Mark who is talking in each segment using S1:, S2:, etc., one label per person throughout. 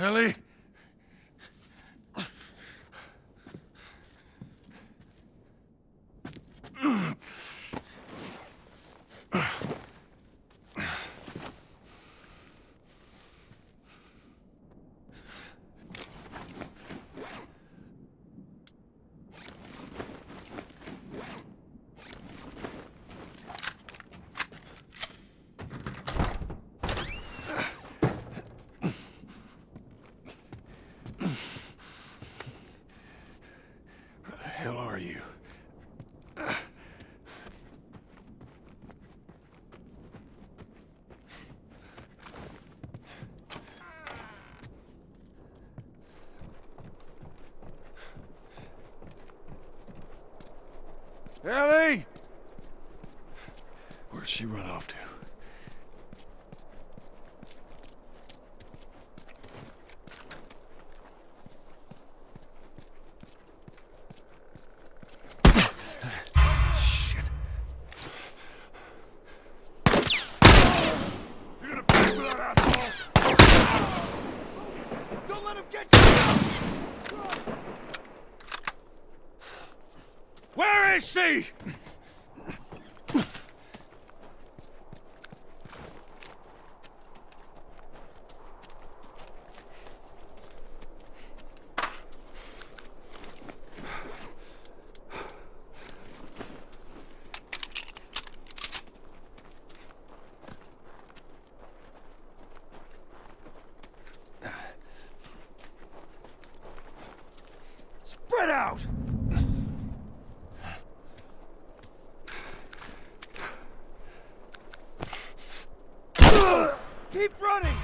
S1: Ellie? Where the hell are you? Ellie! Where'd she run off to? Shit. You're gonna pay for that, asshole! Don't let him get you! Where is she?
S2: out! Keep running!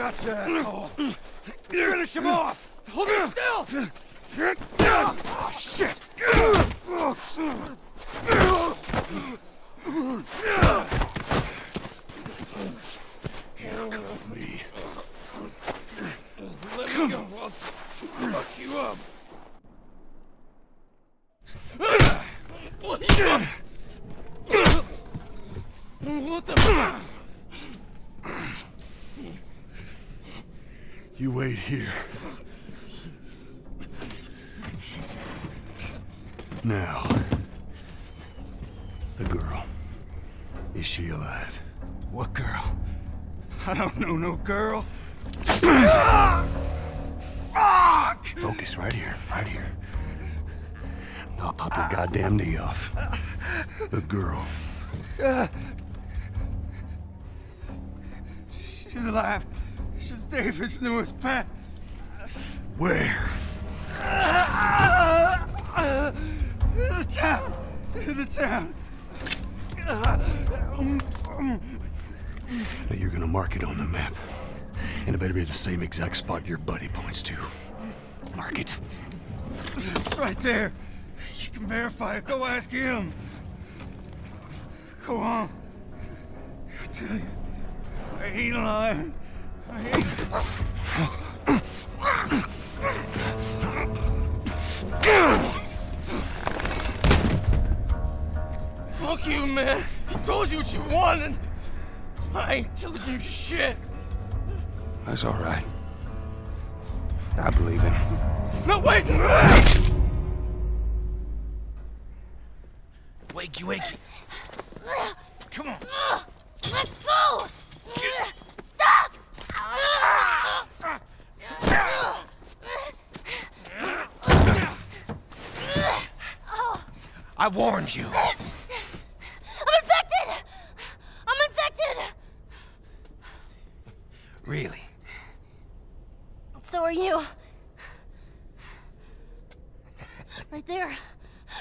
S2: Gotcha, asshole! Finish him off! Hold him still! Oh, shit! Handcuff me. Let me go. I'll fuck you up. What the You wait here. Now, the girl. Is she alive?
S3: What girl? I don't know no girl.
S2: Fuck!
S3: Focus right here, right here. I'll pop your goddamn knee off. The girl.
S4: She's alive. David's newest pet.
S3: Where?
S4: In the town. In the town.
S3: Now you're gonna mark it on the map. And it better be the same exact spot your buddy points to. Mark it.
S4: It's right there. You can verify it. Go ask him. Go on. I tell you, I ain't lying.
S2: Fuck you, man. He told you what you wanted. I ain't telling you shit.
S3: That's all right. I believe it.
S2: No, wait!
S1: Wakey, wakey. Come on.
S5: Let's go! Stop!
S1: I warned you.
S5: I'm infected! I'm infected!
S1: Really?
S5: So are you. Right there.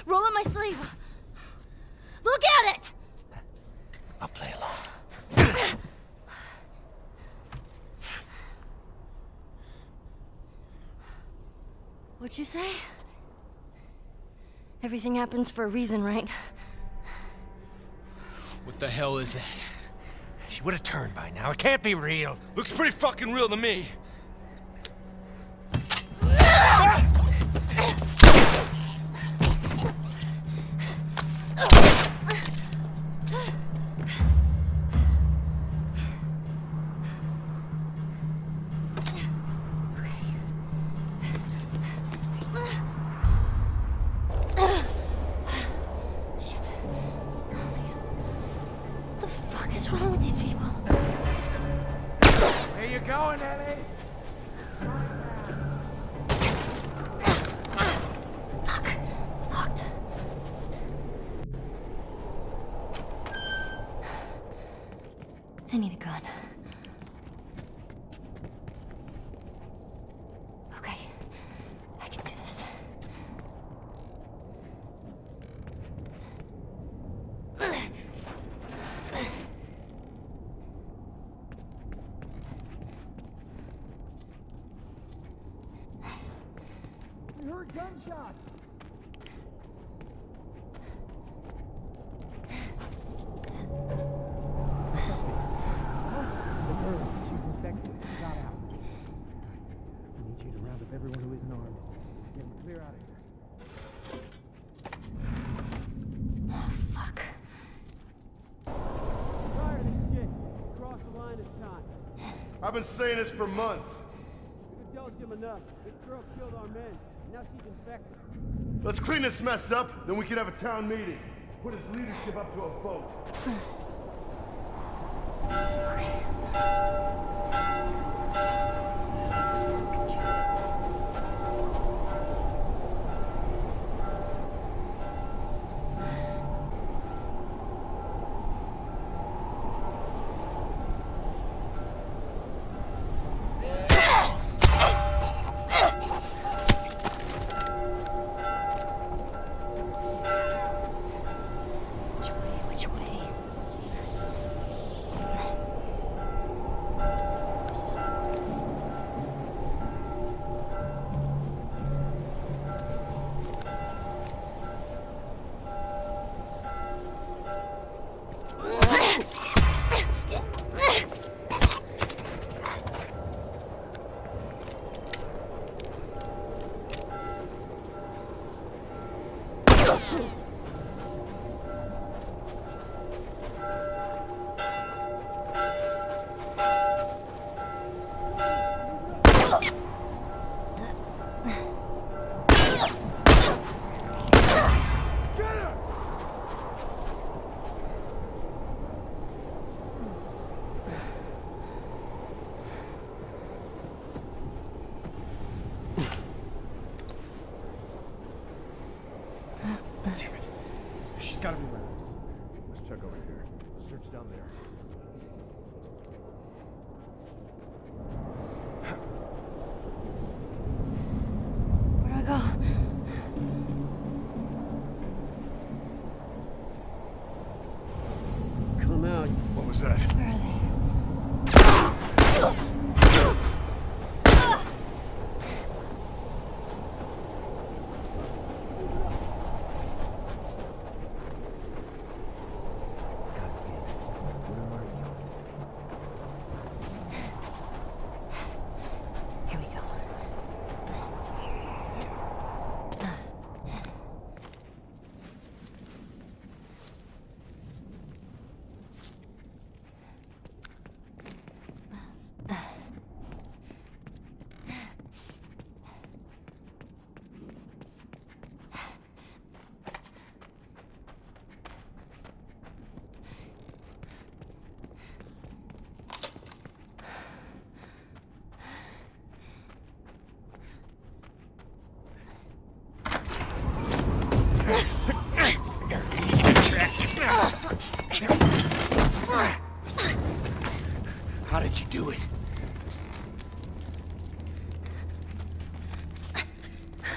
S5: Roll up my sleeve. Look at it!
S1: I'll play along.
S5: What'd you say? Everything happens for a reason, right?
S2: What the hell is that?
S1: She would have turned by now. It can't be real.
S2: Looks pretty fucking real to me. Going, Ellie?
S5: Fuck. It's locked. I need a gun. Okay. I can do this.
S2: We heard gunshots.
S6: She's infected. She got out. We need you to round up everyone who isn't armed. Get them clear out of here.
S5: Oh, fuck.
S6: Tired of shit. Cross the line this time.
S7: I've been saying this for months.
S6: Enough. This girl killed our men. Infected.
S7: Let's clean this mess up, then we can have a town meeting. Put his leadership up to a vote.
S1: gotta be left. Let's check over here. Search down there.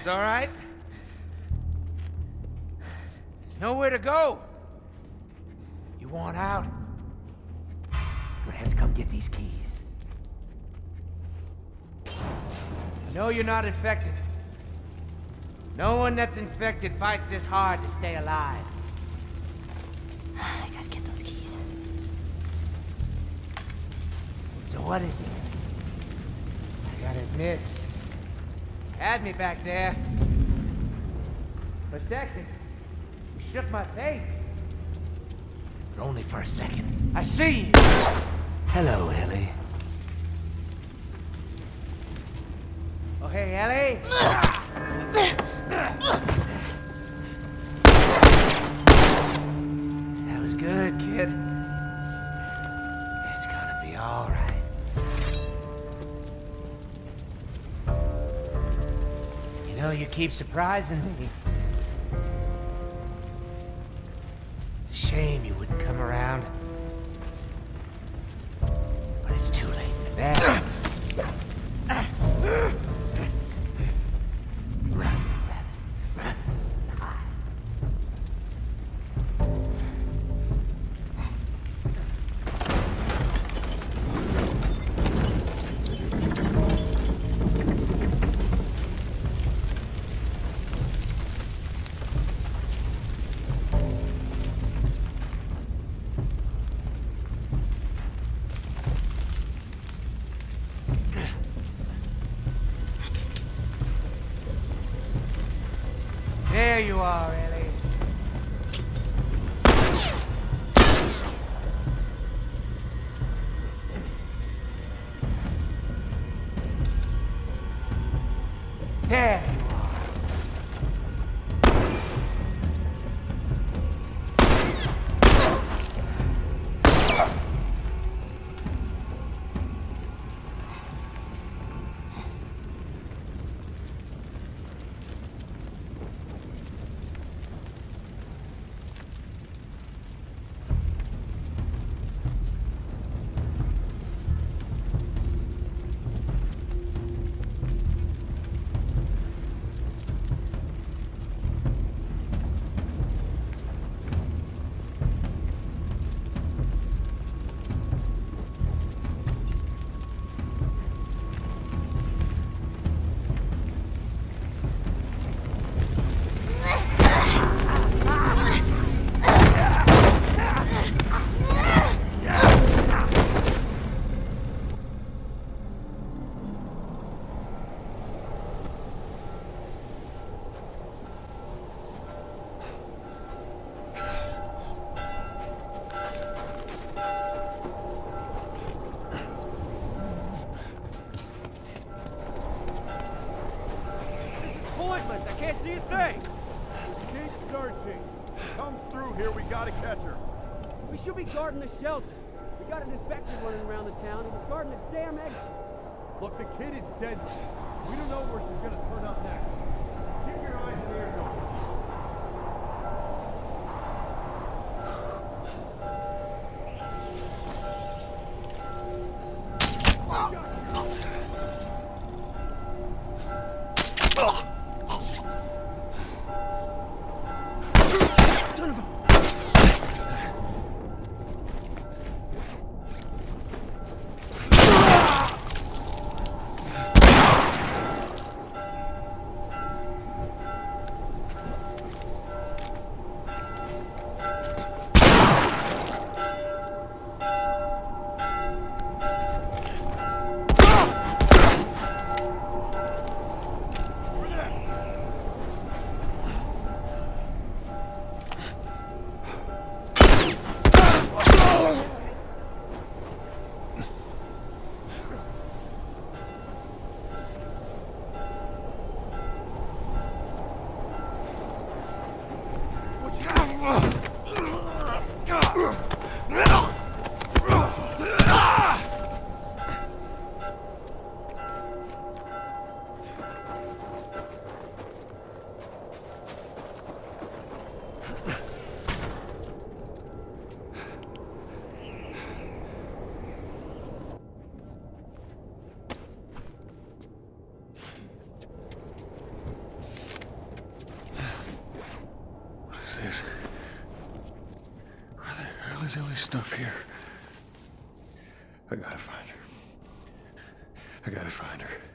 S1: It's all right. There's nowhere to go. You want out? Gonna have to come get these keys. No, you're not infected. No one that's infected fights this hard to stay alive.
S5: I gotta get those keys.
S1: So what is it? I gotta admit, had me back there. For a second, you shook my faith. But only for a second. I see you. Hello, Ellie. Oh, hey, Ellie. You know, keep surprising me. You are,
S2: Pointless, I can't see a thing!
S7: Keep searching. Come through here, we gotta catch her.
S6: We should be guarding the shelter. We got an infected running around the town, and we're guarding the damn exit.
S7: Look, the kid is dead. We don't know where she's gonna turn up next.
S3: Ugh! Ugh! Ugh!
S4: I gotta find her.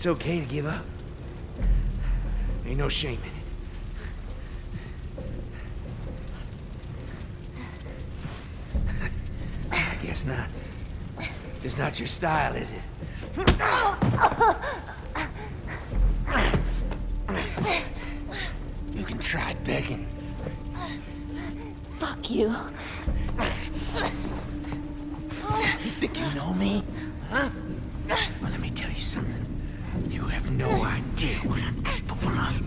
S1: It's okay to give up. Ain't no shame in it. I guess not. Just not your style, is it? You can try begging.
S5: Fuck you.
S1: You think you know me? Huh? Well, let me tell you something. Have no idea what I'm capable of.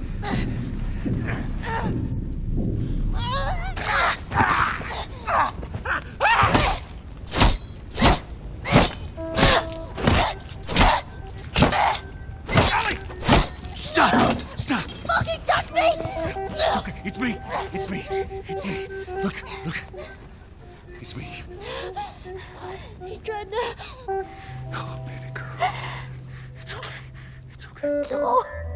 S3: Stop! Stop!
S5: Fucking touch me!
S3: Okay, it's me. It's me. It's me. Look, look. It's me.
S5: He tried to.
S3: Oh, baby girl. It's okay. It's okay.
S5: No.